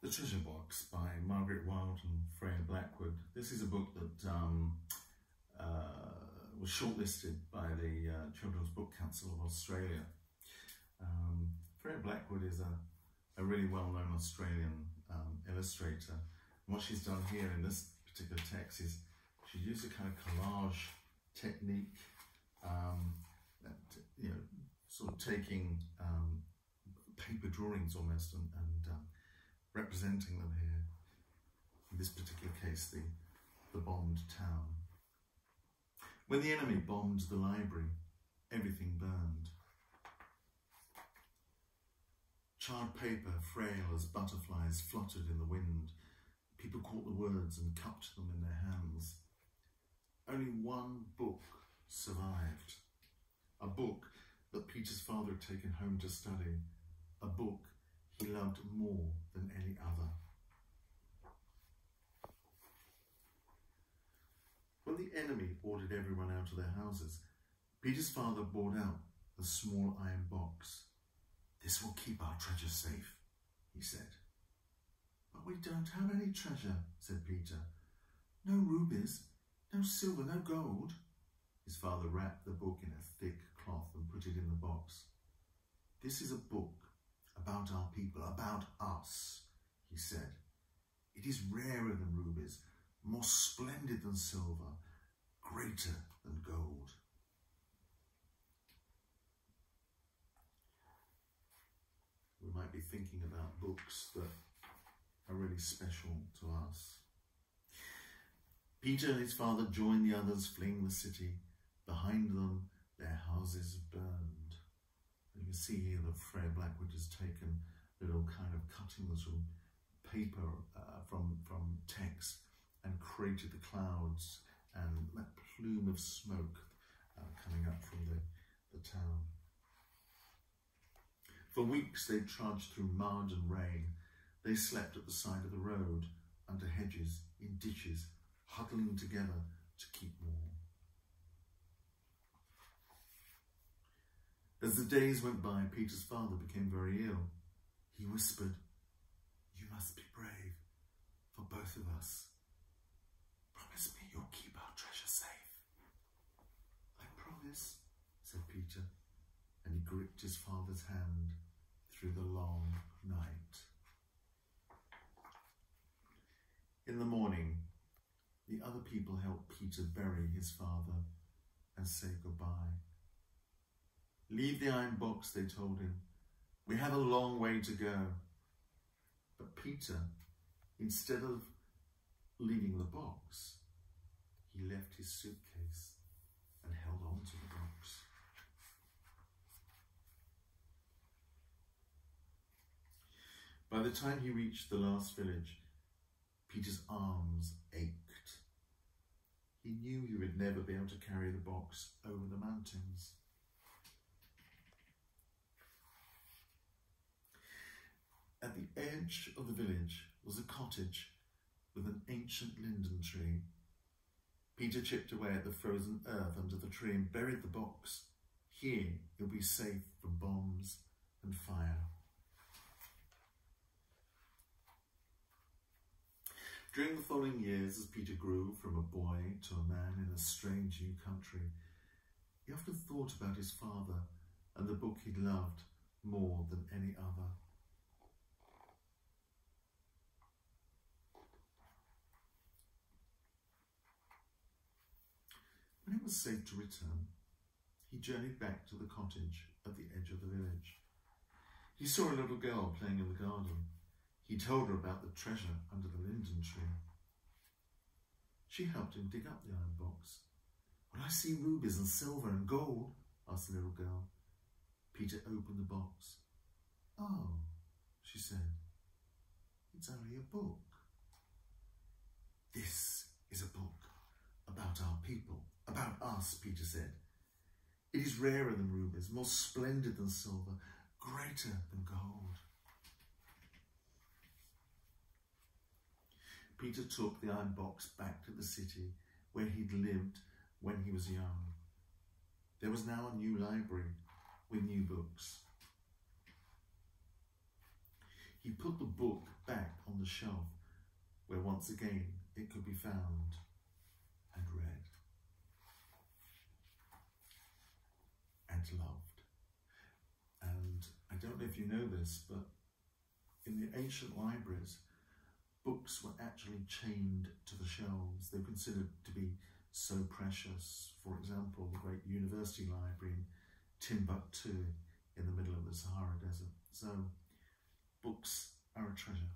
The Treasure Box by Margaret Wild and Freya Blackwood. This is a book that um, uh, was shortlisted by the uh, Children's Book Council of Australia. Um, Freya Blackwood is a, a really well-known Australian um, illustrator. And what she's done here in this particular text is she used a kind of collage technique, um, that, you know, sort of taking um, paper drawings almost and, and um, representing them here. In this particular case, the, the bombed town. When the enemy bombed the library, everything burned. Charred paper, frail as butterflies, fluttered in the wind. People caught the words and cupped them in their hands. Only one book survived. A book that Peter's father had taken home to study. A book he loved more than any other. When the enemy ordered everyone out of their houses, Peter's father brought out the small iron box. This will keep our treasure safe, he said. But we don't have any treasure, said Peter. No rubies, no silver, no gold. His father wrapped the book in a thick cloth and put it in the box. This is a book about our people, about us, he said. It is rarer than rubies, more splendid than silver, greater than gold. We might be thinking about books that are really special to us. Peter and his father join the others fleeing the city. Behind them, their houses burned. You can see here that Freya Blackwood has taken little kind of cuttings from paper, uh, from, from text, and created the clouds and that plume of smoke uh, coming up from the, the town. For weeks they trudged through mud and rain. They slept at the side of the road, under hedges, in ditches, huddling together to keep warm. As the days went by, Peter's father became very ill. He whispered, You must be brave for both of us. Promise me you'll keep our treasure safe. I promise, said Peter, and he gripped his father's hand through the long night. In the morning, the other people helped Peter bury his father and say goodbye. Leave the iron box, they told him. We have a long way to go. But Peter, instead of leaving the box, he left his suitcase and held on to the box. By the time he reached the last village, Peter's arms ached. He knew he would never be able to carry the box over the mountains. At the edge of the village was a cottage with an ancient linden tree. Peter chipped away at the frozen earth under the tree and buried the box. Here you'll be safe from bombs and fire. During the following years, as Peter grew from a boy to a man in a strange new country, he often thought about his father and the book he loved more than any other. Was safe to return, he journeyed back to the cottage at the edge of the village. He saw a little girl playing in the garden. He told her about the treasure under the linden tree. She helped him dig up the iron box. Will I see rubies and silver and gold? asked the little girl. Peter opened the box. Oh, she said, it's only a book. This is a book about our people, about us, Peter said. It is rarer than rubies, more splendid than silver, greater than gold. Peter took the iron box back to the city where he'd lived when he was young. There was now a new library with new books. He put the book back on the shelf where once again it could be found and read and loved. And I don't know if you know this, but in the ancient libraries, books were actually chained to the shelves. They were considered to be so precious. For example, the great university library in Timbuktu in the middle of the Sahara Desert. So books are a treasure.